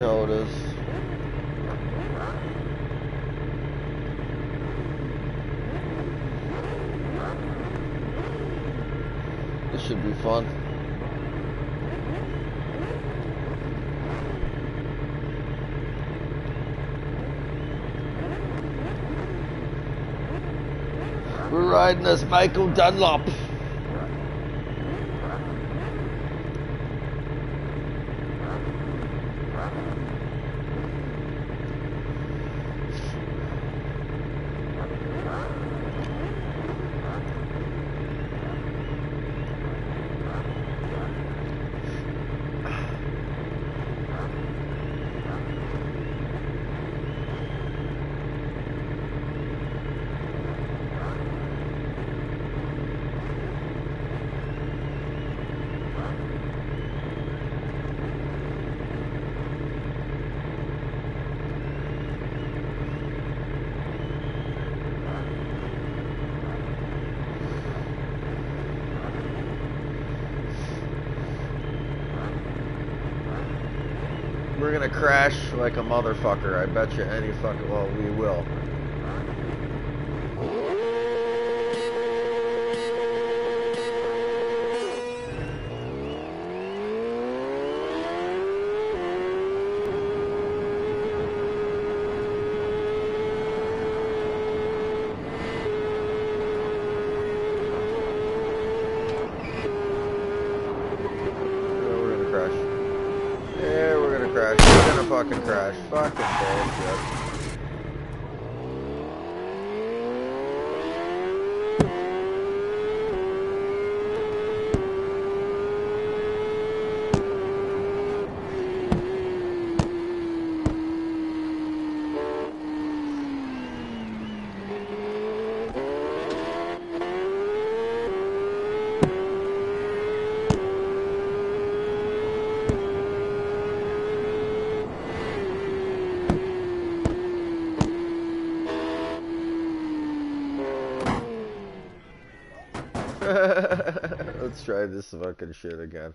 Is. This should be fun. We're riding this Michael Dunlop. Gonna crash like a motherfucker. I bet you any fucking. Well, we will. Yeah, we're gonna crash. Yeah, we're gonna crash. We're gonna fucking crash. Fucking bullshit. Let's try this fucking shit again.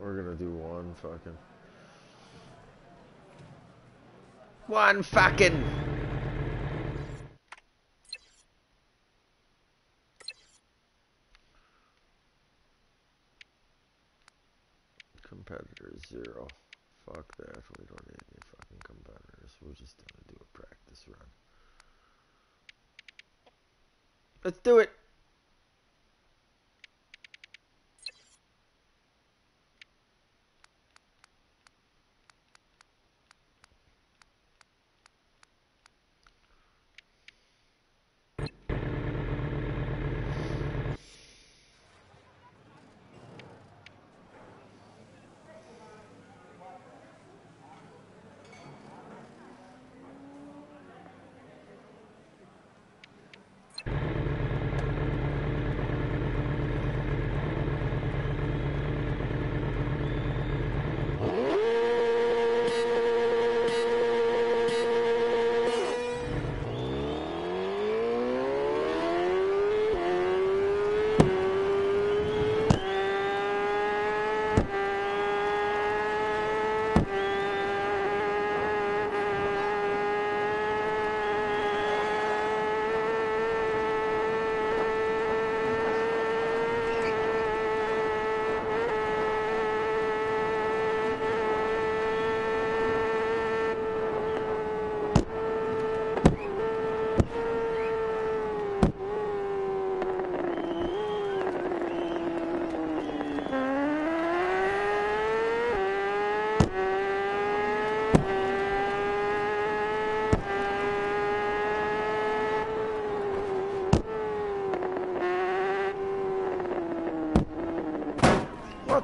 We're gonna do one fucking. One fucking. Competitors zero. Fuck that. We don't need any fucking competitors. We're just gonna do a practice run. Let's do it.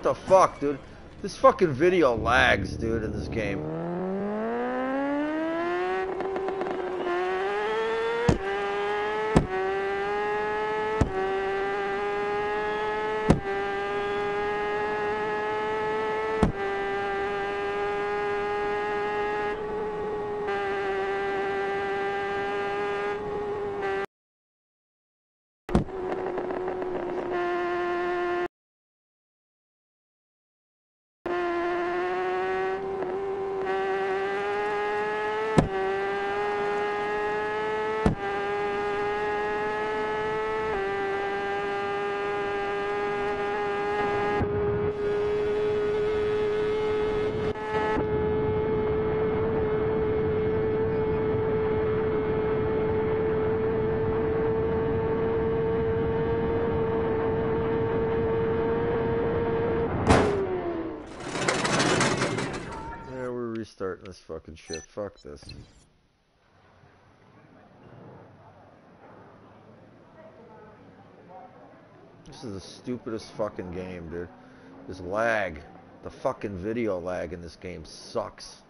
What the fuck, dude? This fucking video lags, dude, in this game. restarting this fucking shit. Fuck this. This is the stupidest fucking game, dude. This lag. The fucking video lag in this game sucks.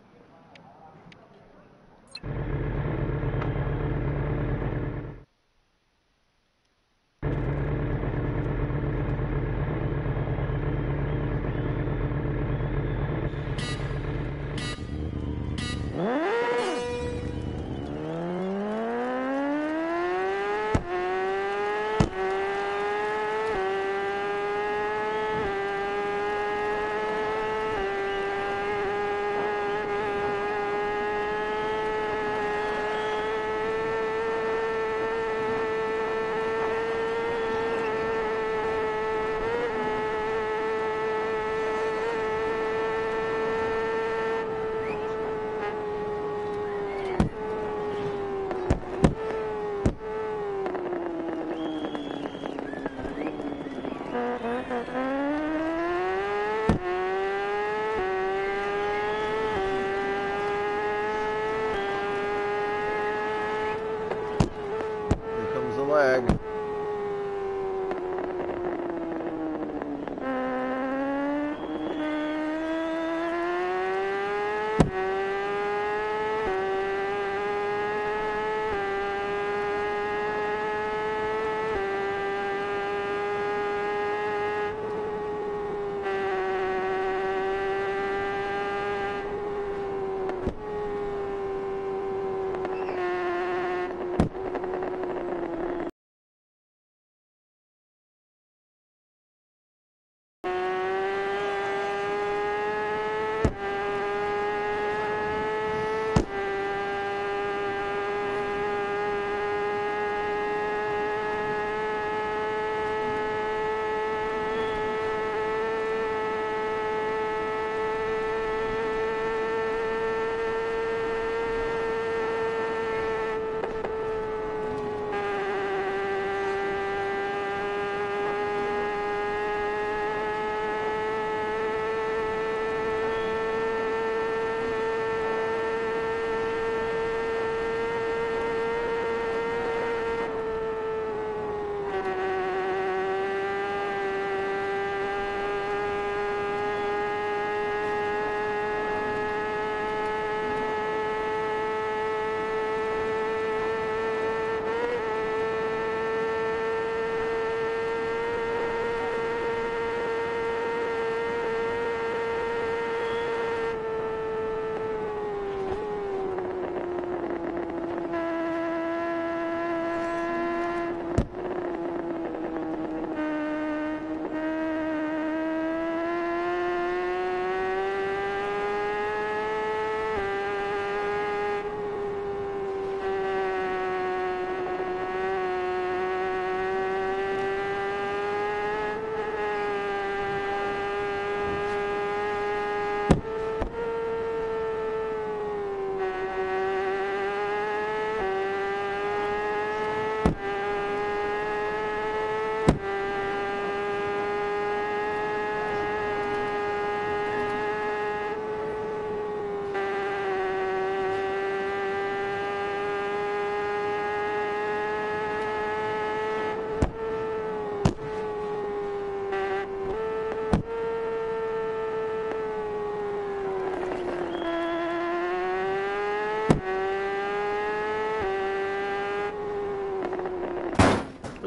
Lag.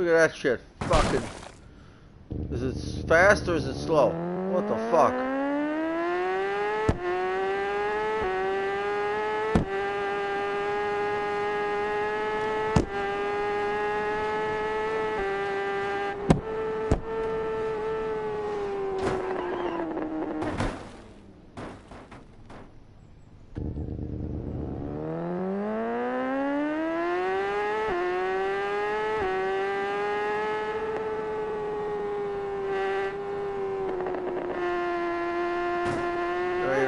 Look at that shit. Fucking. Is it fast or is it slow? What the fuck? Now you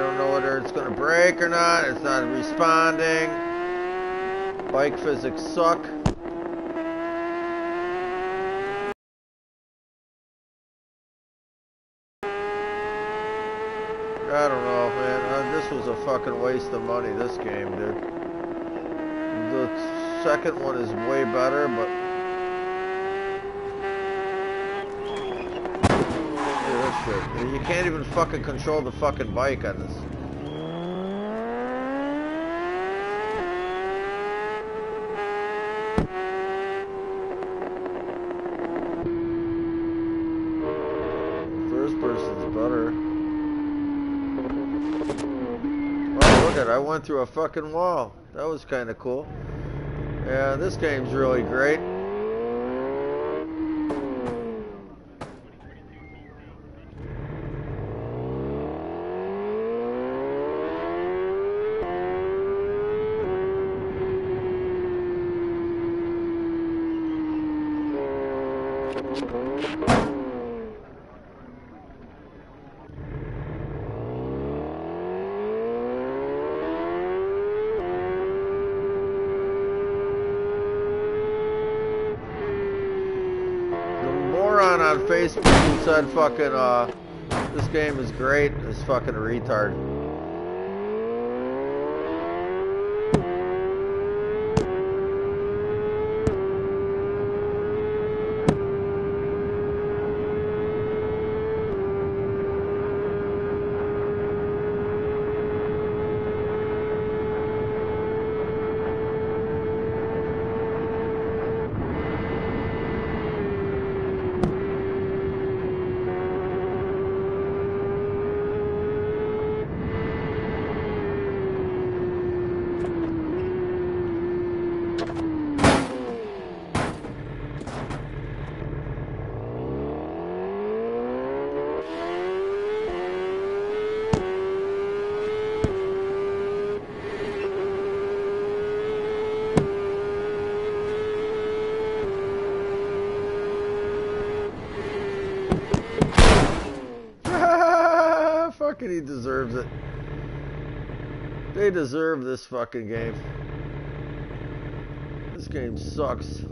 it's gonna break or not. It's not responding. Bike physics suck. I don't know, man. Uh, this was a fucking waste of money, this game, dude. The second one is way better, but... Shit. You can't even fucking control the fucking bike on this. Went through a fucking wall. That was kind of cool. Yeah, this game's really great. The moron on Facebook and said fucking, uh, this game is great is fucking a retard. fucking he deserves it. They deserve this fucking game. This game sucks.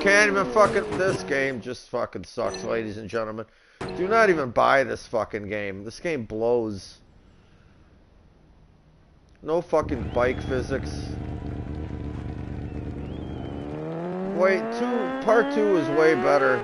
Can't even fucking. This game just fucking sucks, ladies and gentlemen. Do not even buy this fucking game. This game blows. No fucking bike physics. Wait, two part two is way better.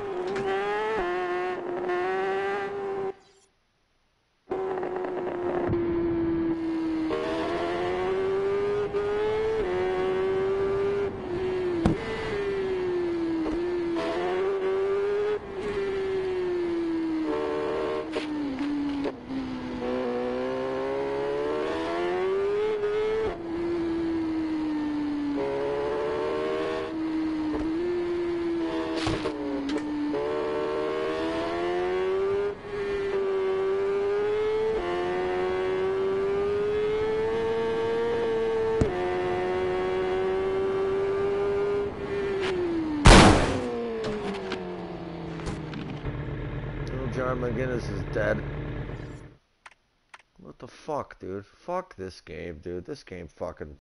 McGuinness is dead. What the fuck, dude? Fuck this game, dude. This game fucking